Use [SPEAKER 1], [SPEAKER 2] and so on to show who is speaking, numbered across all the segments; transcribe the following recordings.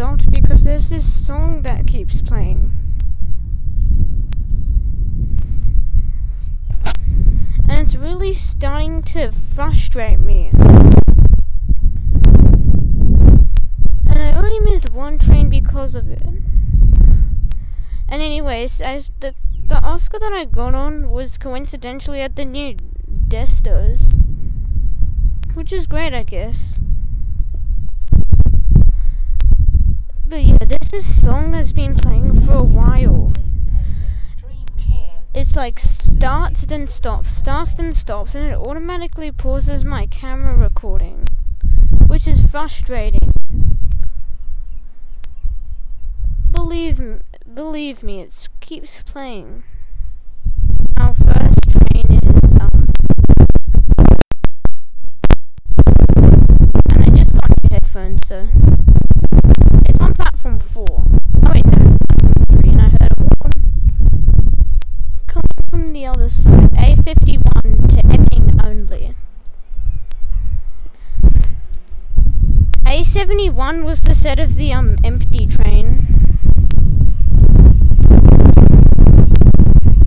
[SPEAKER 1] stopped because there's this song that keeps playing. And it's really starting to frustrate me. And I only missed one train because of it. And anyways, I, the the Oscar that I got on was coincidentally at the new Destos, which is great, I guess. But yeah, this is song that's been playing for a while. It's like starts then stops, starts then stops, and it automatically pauses my camera recording, which is frustrating. Believe me, believe me, it keeps playing. Our first train is um, and I just got new headphones, so platform four. Oh wait, no, platform three, and I heard horn coming from the other side. A fifty one to Epping only. A seventy one was the set of the um empty train.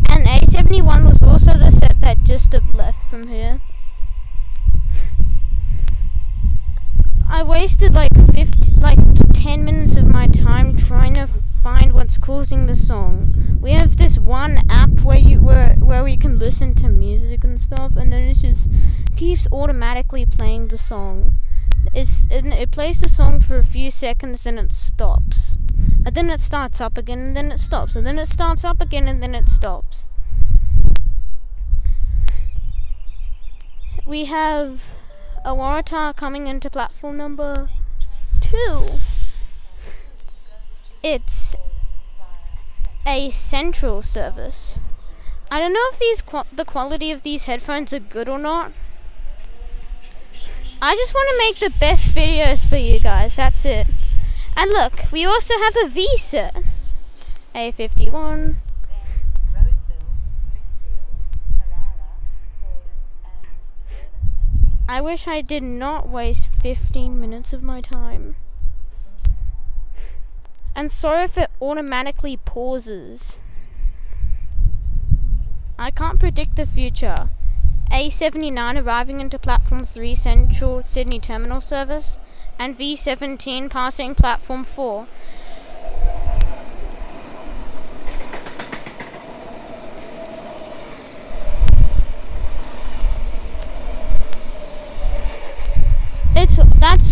[SPEAKER 1] And A71 was also the set that just left from here. I wasted like 50, like 10 minutes of my time trying to find what's causing the song. We have this one app where you where, where we can listen to music and stuff and then it just keeps automatically playing the song. It's it, it plays the song for a few seconds then it stops. And then it starts up again, and then it stops, and then it starts up again, and then it stops. We have a Waratah coming into platform number two. It's a central service. I don't know if these qu- the quality of these headphones are good or not. I just want to make the best videos for you guys. That's it. And look, we also have a V set. A51. I wish I did not waste 15 minutes of my time. And sorry if it automatically pauses. I can't predict the future. A79 arriving into platform 3 Central Sydney Terminal service and V17 passing platform 4. It's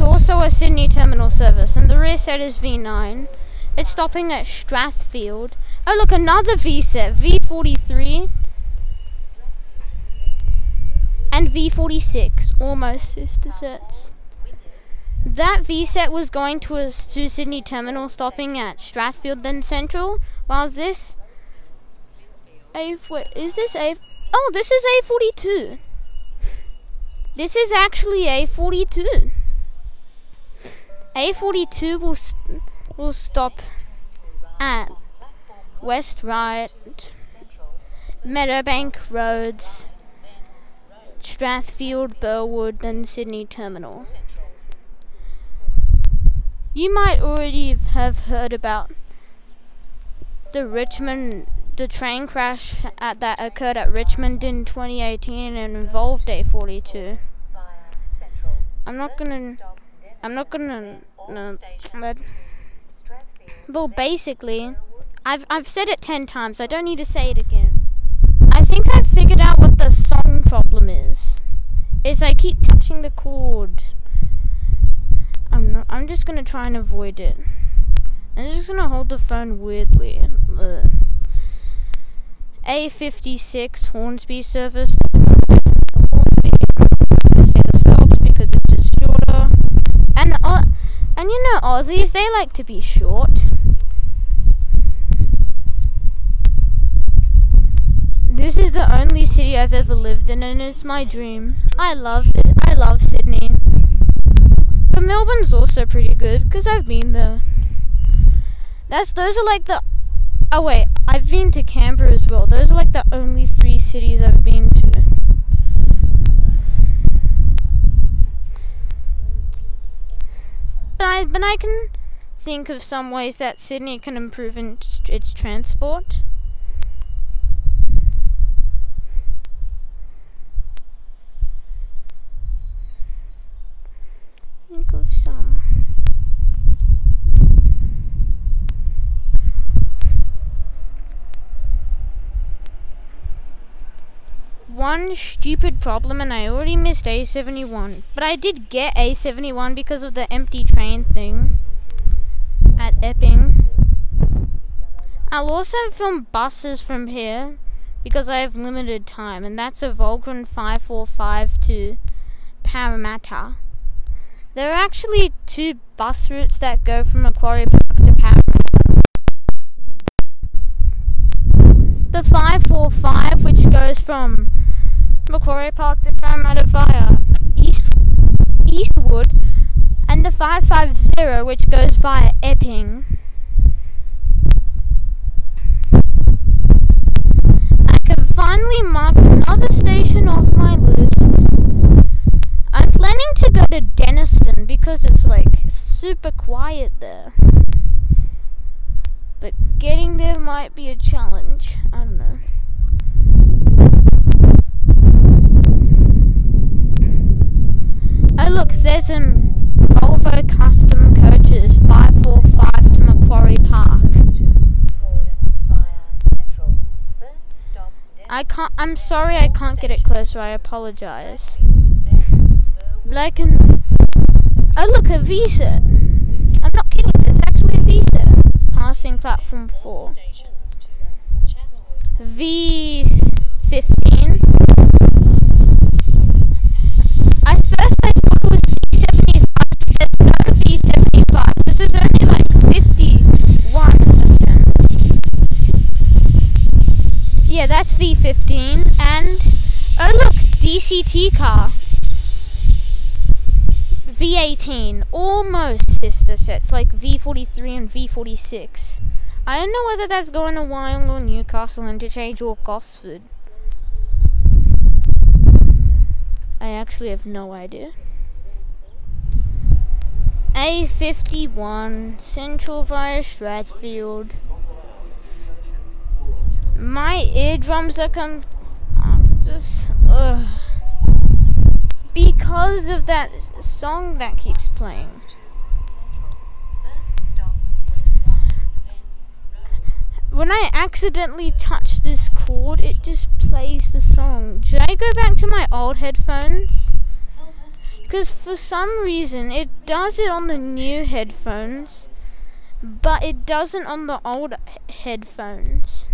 [SPEAKER 1] also a Sydney terminal service, and the rear set is V9. It's stopping at Strathfield. Oh look, another V set, V43 and V46, almost sister sets. That V set was going to a to Sydney terminal, stopping at Strathfield, then Central. While this A is this A? Oh, this is A42. This is actually A42. A42 will st- will stop at West Ryde, Meadowbank Rhodes, Strathfield, Burwood, then Sydney Terminal. You might already have heard about the Richmond the train crash at, that occurred at Richmond in 2018 and involved A42. I'm not gonna. I'm not gonna. No, but, well, basically, I've I've said it ten times. I don't need to say it again. I think I've figured out what the song problem is. Is I keep touching the chord. I'm not. I'm just gonna try and avoid it. I'm just gonna hold the phone weirdly. Ugh. A56 Hornsby service. And you know Aussies, they like to be short. This is the only city I've ever lived in, and it's my dream. I love it. I love Sydney. But Melbourne's also pretty good because I've been there. That's those are like the. Oh wait, I've been to Canberra as well. Those are like the only three cities I've been to. I, but I can think of some ways that Sydney can improve in its transport. Think of some. One stupid problem and I already missed A71. But I did get A71 because of the empty train thing at Epping. I'll also film buses from here because I have limited time and that's a Volgren 545 to Parramatta. There are actually two bus routes that go from Macquarie The 545 which goes from Macquarie Park to Parramatta via East, Eastwood, and the 550 which goes via Epping. I can finally mark another station off my list. I'm planning to go to Denistone because it's like super quiet there. But getting there might be a challenge. I don't know. Oh look, there's some Volvo custom coaches 545 to Macquarie Park. I can't, I'm sorry I can't get it closer, I apologise. I can, oh look, a V set. I'm not kidding, there's actually a Passing platform 4. V15. I first I thought it was V75, but there's no V75. This is only like 51 Yeah, that's V15. And, oh look, DCT car. V18. Almost sister sets, like V43 and V46. I don't know whether that's going to Wyong or Newcastle interchange or Gosford. I actually have no idea. A51, Central via Strathfield. My eardrums are com- just ugh. Because of that song that keeps playing. When I accidentally touch this chord, it just plays the song. Should I go back to my old headphones? Because for some reason, it does it on the new headphones, but it doesn't on the old headphones.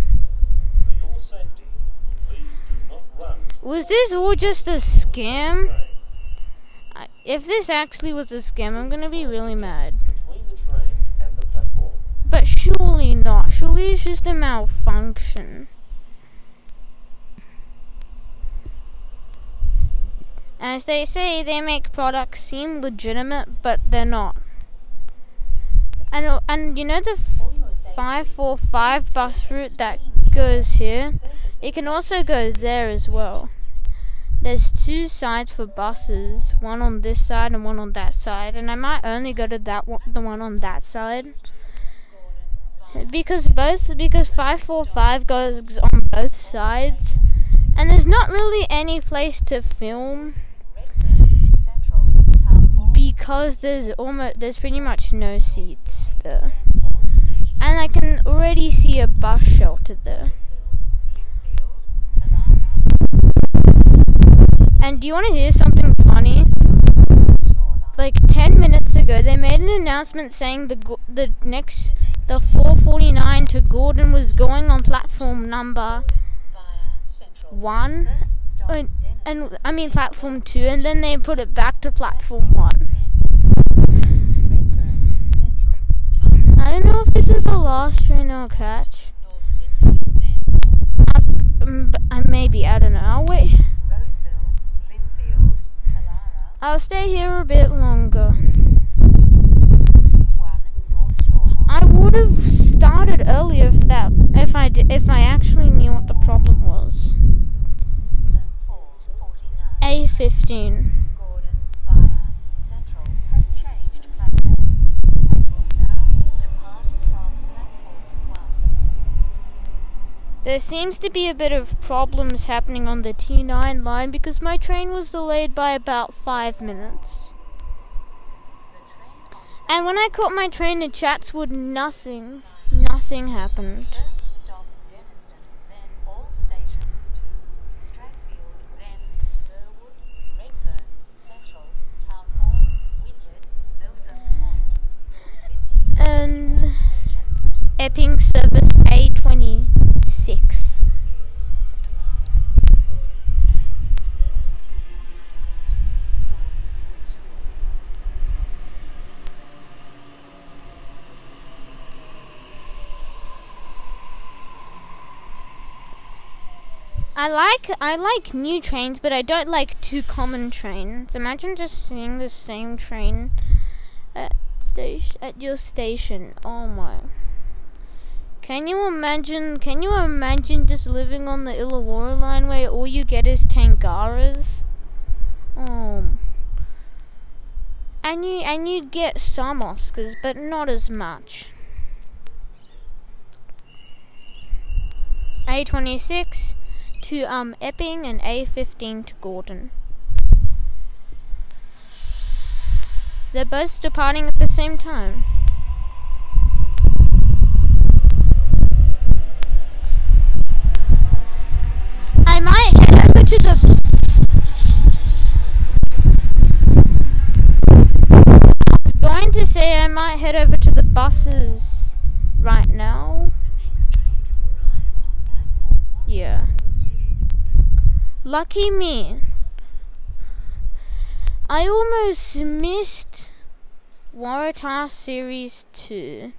[SPEAKER 1] Was this all just a scam? If this actually was a scam, I'm gonna be really mad. But surely not. Surely it's just a malfunction. As they say, they make products seem legitimate, but they're not. And, uh, and you know the 545 bus route that goes here? It can also go there as well. There's two sides for buses, one on this side and one on that side, and I might only go to that one, the one on that side. Because both because 545 goes on both sides and there's not really any place to film because there's almost there's pretty much no seats there. And I can already see a bus shelter there and do you want to hear something funny like 10 minutes ago they made an announcement saying the the next the 449 to Gordon was going on platform number one, and, and I mean platform two, and then they put it back to platform one. I don't know if this is the last train I'll catch. I, um, I maybe I don't know. I'll wait. I'll stay here a bit longer. I would have started earlier if that if I d- if I actually knew what the problem was. A15. There seems to be a bit of problems happening on the T9 line because my train was delayed by about five minutes. And when I caught my train in Chatswood, nothing, nothing happened. And Epping service A26. I like I like new trains, but I don't like too common trains. Imagine just seeing the same train at station at your station. Oh my. Can you imagine can you imagine just living on the Illawarra line where all you get is Tangaras? Oh. And you and you get some Oscars, but not as much. A twenty six to um, Epping and A15 to Gordon. They're both departing at the same time. I might head over to the. I was going to say I might head over to the buses right now. Yeah. Lucky me. I almost missed Waratah Series 2.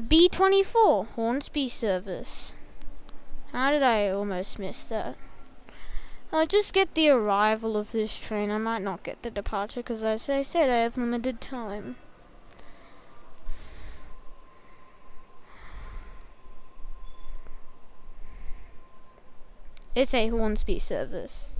[SPEAKER 1] B24 Hornsby service. How did I almost miss that? I'll just get the arrival of this train. I might not get the departure because, as I said, I have limited time. It's a Hornsby service.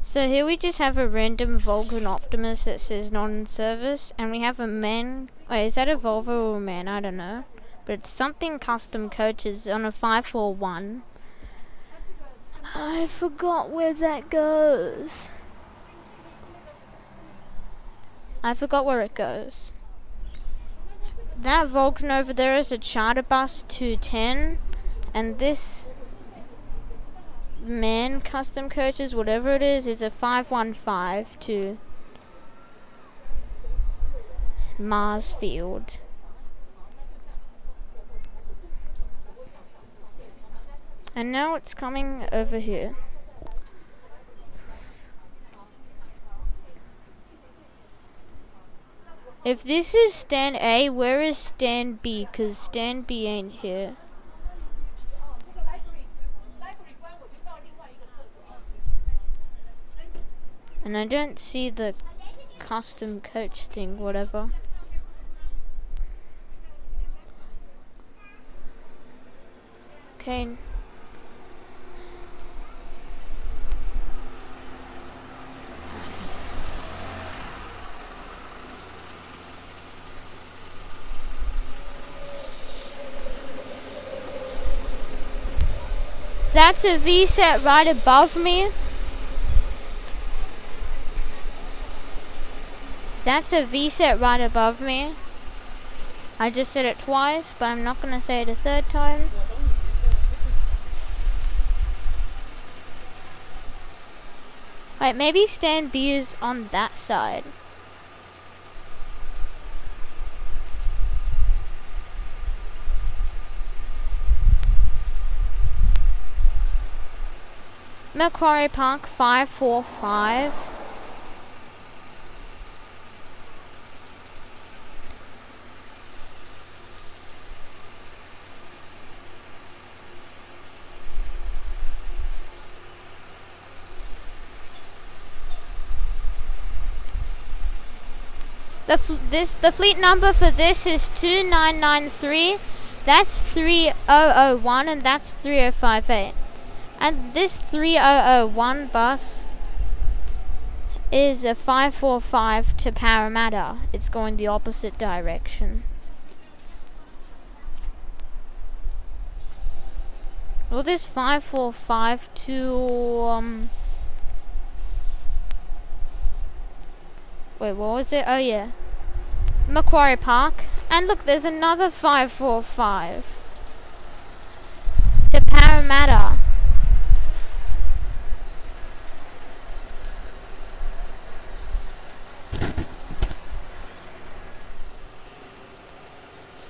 [SPEAKER 1] So here we just have a random Vulcan Optimus that says non-service, and we have a man. Wait, is that a Volvo or a man? I don't know, but it's something custom coaches on a five four one. I forgot where that goes. I forgot where it goes. That Vulcan over there is a charter bus 210, and this man custom coaches, whatever it is, is a 515 to Marsfield. And now it's coming over here. If this is stand A, where is stand B? Because stand B ain't here. And I don't see the custom coach thing, whatever. Okay. That's a V-set right above me. That's a V-set right above me. I just said it twice, but I'm not going to say it a third time. Wait, maybe stand B is on that side. Macquarie Park 545. The this the fleet number for this is 2993. That's 3001 and that's 3058. And this 3001 bus is a 545 to Parramatta. It's going the opposite direction. Well, this 545 to, um... Wait, what was it? Oh, yeah. Macquarie Park. And look, there's another 545. To Parramatta.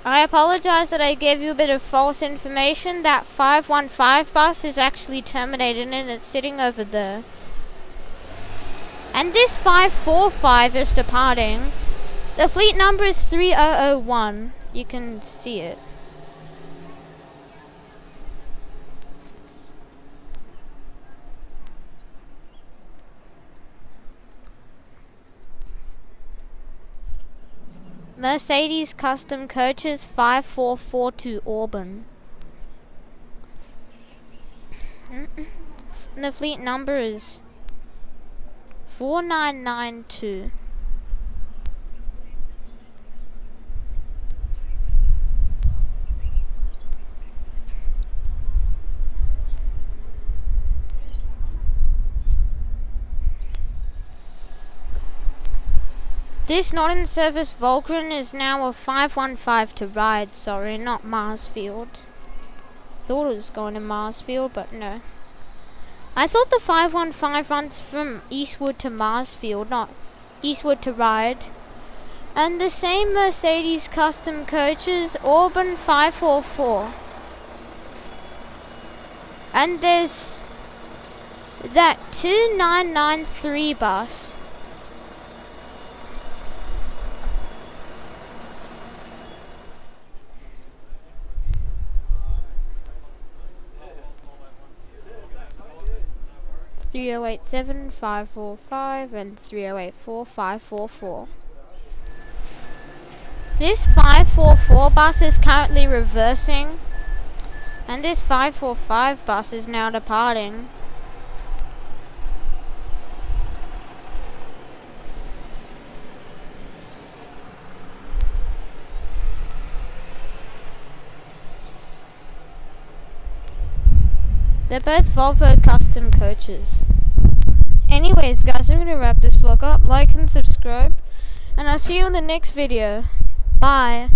[SPEAKER 1] I apologize that I gave you a bit of false information. That 515 bus is actually terminated and it's sitting over there. And this 545 is departing. The fleet number is 3001. You can see it. Mercedes Custom Coaches 5442 Auburn. the fleet number is 4992. This not in service Vulcan is now a 515 to Ryde, sorry, not Marsfield. Thought it was going to Marsfield, but no. I thought the 515 runs from Eastwood to Marsfield, not Eastwood to Ryde. And the same Mercedes custom coaches, Auburn 544. And there's that 2993 bus. Three zero eight seven five four five and three zero eight four five four four. This 544 bus is currently reversing and this 545 bus is now departing. They're both Volvo custom coaches. Anyways guys, I'm going to wrap this vlog up. Like and subscribe. And I'll see you in the next video. Bye.